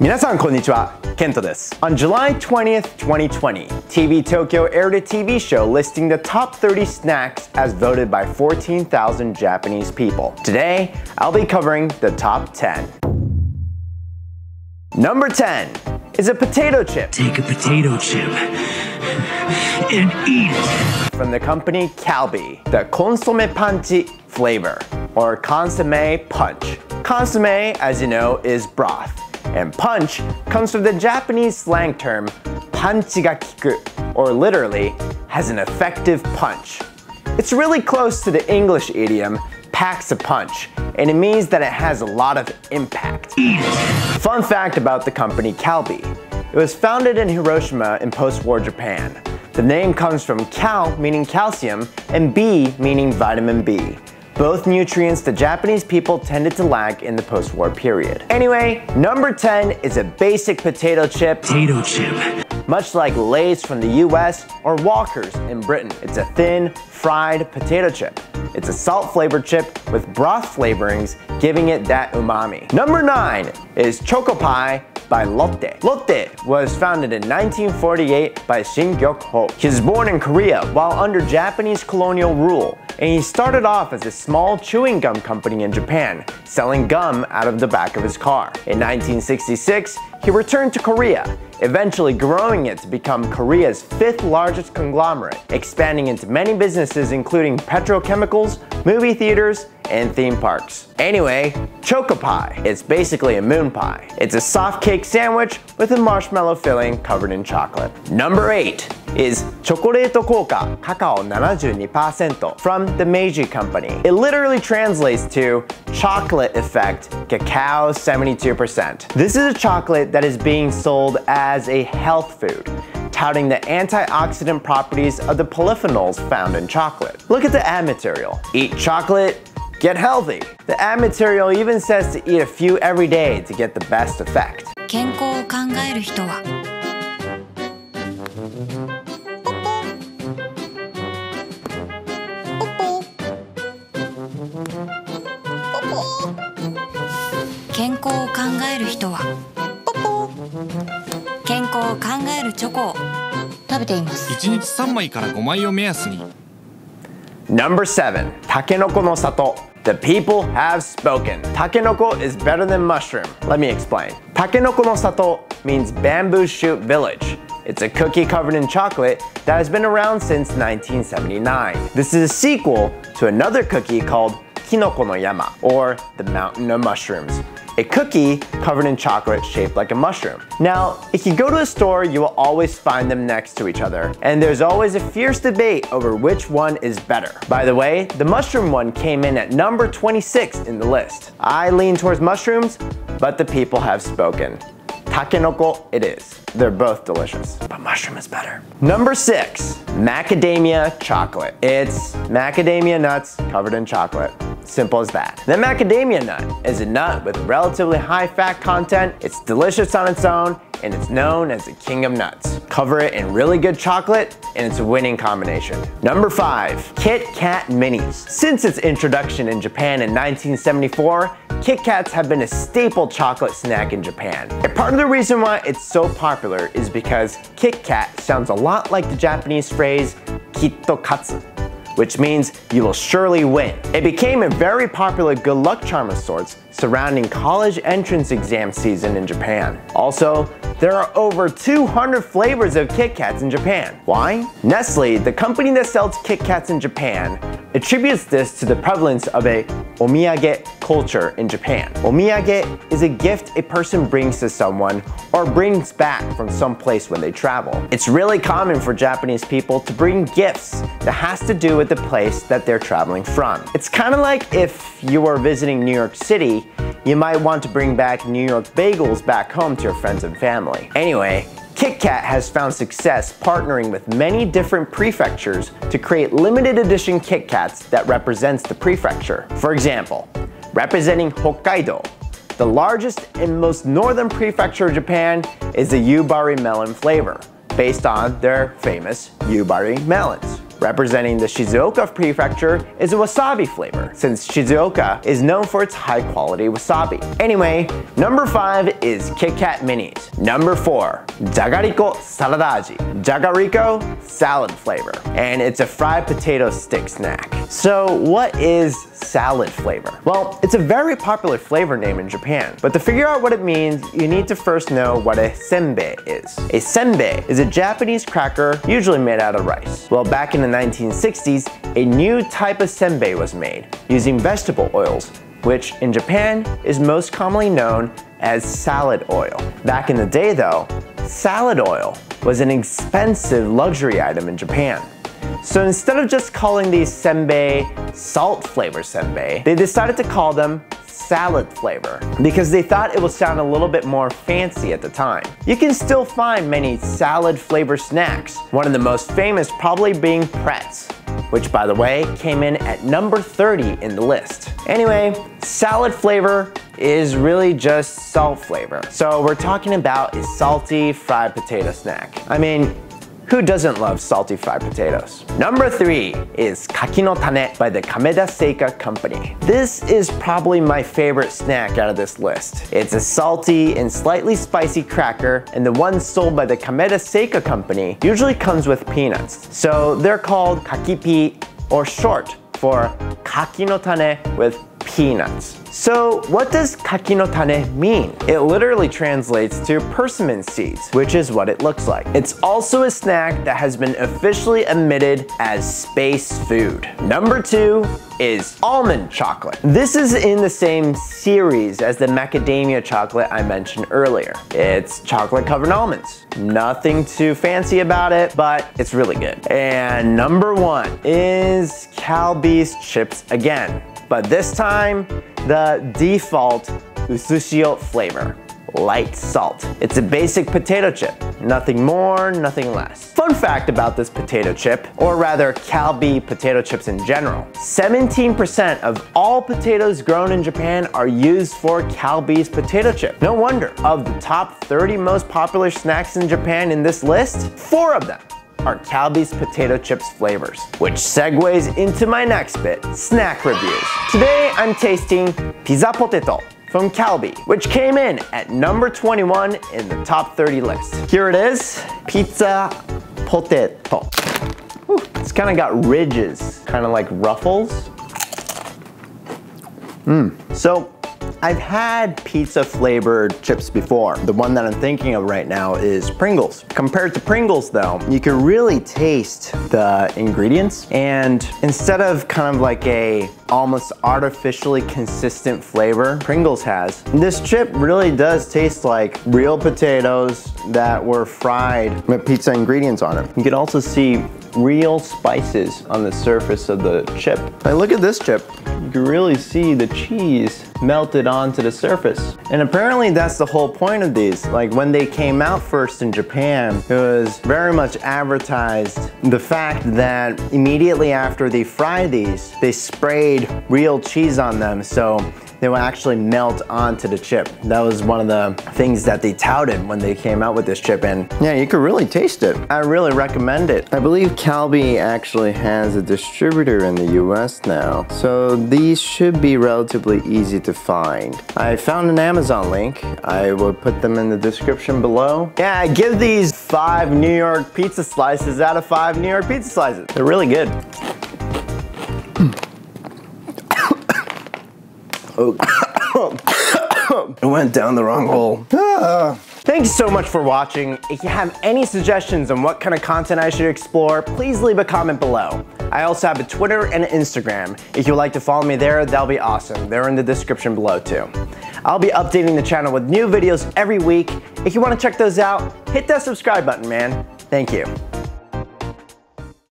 皆さんこんにちは、ケントです。On July twentieth, twenty twenty, TV Tokyo aired a TV show listing the top thirty snacks as voted by fourteen thousand Japanese people. Today, I'll be covering the top ten. Number ten is a potato chip. Take a potato chip and eat it. From the company Calbee, the consomme panchi flavor, or consomme punch. Consomme, as you know, is broth and punch comes from the Japanese slang term panchi ga kiku, or literally, has an effective punch. It's really close to the English idiom packs a punch, and it means that it has a lot of impact. Fun fact about the company Calbee. It was founded in Hiroshima in post-war Japan. The name comes from cal meaning calcium and B meaning vitamin B. Both nutrients the Japanese people tended to lack in the post-war period. Anyway, number 10 is a basic potato chip Potato chip. much like Lay's from the US or Walker's in Britain. It's a thin, fried potato chip. It's a salt flavored chip with broth flavorings, giving it that umami. Number 9 is Choco Pie by Lotte. Lotte was founded in 1948 by Shin Gyok-ho. He was born in Korea while under Japanese colonial rule, and he started off as a small chewing gum company in Japan, selling gum out of the back of his car. In 1966, he returned to Korea, eventually growing it to become Korea's fifth largest conglomerate, expanding into many businesses including petrochemicals, movie theaters, and theme parks. Anyway, Choco Pie. It's basically a moon pie. It's a soft cake sandwich with a marshmallow filling covered in chocolate. Number 8 is Chocolate Kouka Cacao 72% from the Meiji Company. It literally translates to chocolate effect, cacao 72%. This is a chocolate that is being sold as a health food touting the antioxidant properties of the polyphenols found in chocolate. Look at the ad material. Eat chocolate, get healthy. The ad material even says to eat a few every day to get the best effect. 健康を考える人はえる人はポポ健康を考えるチョコを食べています1日3枚から5枚を目安に Number 7. Takenoko no sato. The people have spoken. Takenoko is better than mushroom. Let me explain. Takenoko no sato means bamboo shoot village. It's a cookie covered in chocolate that has been around since 1979. This is a sequel to another cookie called Kinoko no Yama, or the Mountain of Mushrooms. a cookie covered in chocolate shaped like a mushroom. Now, if you go to a store, you will always find them next to each other, and there's always a fierce debate over which one is better. By the way, the mushroom one came in at number 26 in the list. I lean towards mushrooms, but the people have spoken. Takenoko it is. They're both delicious, but mushroom is better. Number six, macadamia chocolate. It's macadamia nuts covered in chocolate. Simple as that. The macadamia nut is a nut with relatively high fat content. It's delicious on its own and it's known as the king of nuts. Cover it in really good chocolate and it's a winning combination. Number five, Kit Kat Minis. Since its introduction in Japan in 1974, Kit Kats have been a staple chocolate snack in Japan. And part of the reason why it's so popular is because Kit Kat sounds a lot like the Japanese phrase kitto katsu which means you will surely win. It became a very popular good luck charm of sorts surrounding college entrance exam season in Japan. Also, there are over 200 flavors of Kit Kats in Japan. Why? Nestle, the company that sells Kit Kats in Japan, attributes this to the prevalence of a omiyage culture in Japan. Omiyage is a gift a person brings to someone or brings back from some place when they travel. It's really common for Japanese people to bring gifts that has to do with the place that they're traveling from. It's kind of like if you were visiting New York City, you might want to bring back New York bagels back home to your friends and family. Anyway, Kit Kat has found success partnering with many different prefectures to create limited edition KitKats that represents the prefecture. For example, representing Hokkaido, the largest and most northern prefecture of Japan is the Yubari melon flavor, based on their famous Yubari melons representing the Shizuoka prefecture, is a wasabi flavor, since Shizuoka is known for its high quality wasabi. Anyway, number 5 is Kit Kat Minis. Number 4, Jagariko Saladaji. Jagariko, salad flavor, and it's a fried potato stick snack. So what is salad flavor? Well, it's a very popular flavor name in Japan, but to figure out what it means, you need to first know what a senbei is. A senbei is a Japanese cracker usually made out of rice. Well, back in the 1960s, a new type of senbei was made using vegetable oils which in Japan is most commonly known as salad oil. Back in the day though, salad oil was an expensive luxury item in Japan. So instead of just calling these senbei salt flavor senbei, they decided to call them salad flavor because they thought it would sound a little bit more fancy at the time. You can still find many salad flavor snacks, one of the most famous probably being Pretz, which by the way came in at number 30 in the list. Anyway, salad flavor is really just salt flavor. So we're talking about a salty fried potato snack. I mean, who doesn't love salty fried potatoes? Number three is Kaki no Tane by the Kameda Seika Company. This is probably my favorite snack out of this list. It's a salty and slightly spicy cracker, and the one sold by the Kameda Seika Company usually comes with peanuts. So they're called Kakipi or short for Kaki no Tane with peanuts. So what does kaki no tane mean? It literally translates to persimmon seeds, which is what it looks like. It's also a snack that has been officially admitted as space food. Number two is almond chocolate. This is in the same series as the macadamia chocolate I mentioned earlier. It's chocolate covered almonds. Nothing too fancy about it, but it's really good. And number one is Calbee's chips again but this time the default usushio flavor light salt. It's a basic potato chip, nothing more, nothing less. Fun fact about this potato chip, or rather Calbee potato chips in general, 17% of all potatoes grown in Japan are used for Calbee's potato chip. No wonder, of the top 30 most popular snacks in Japan in this list, four of them are Calbee's potato chips flavors, which segues into my next bit, snack reviews. Today I'm tasting Pizza Potato from Calbee, which came in at number 21 in the top 30 list. Here it is, Pizza Potato. It's kind of got ridges, kind of like ruffles. Mmm. So I've had pizza flavored chips before. The one that I'm thinking of right now is Pringles. Compared to Pringles though, you can really taste the ingredients and instead of kind of like a almost artificially consistent flavor Pringles has, this chip really does taste like real potatoes that were fried with pizza ingredients on it. You can also see real spices on the surface of the chip. Now look at this chip. You really see the cheese melted onto the surface. And apparently that's the whole point of these. Like when they came out first in Japan, it was very much advertised the fact that immediately after they fry these, they sprayed real cheese on them. So they will actually melt onto the chip. That was one of the things that they touted when they came out with this chip and yeah, you could really taste it. I really recommend it. I believe Calbee actually has a distributor in the US now, so these should be relatively easy to find. I found an Amazon link. I will put them in the description below. Yeah, I give these five New York pizza slices out of five New York pizza slices. They're really good. Oh. it went down the wrong hole. Ah. Thanks so much for watching. If you have any suggestions on what kind of content I should explore, please leave a comment below. I also have a Twitter and an Instagram. If you'd like to follow me there, that'll be awesome. They're in the description below too. I'll be updating the channel with new videos every week. If you want to check those out, hit that subscribe button, man. Thank you.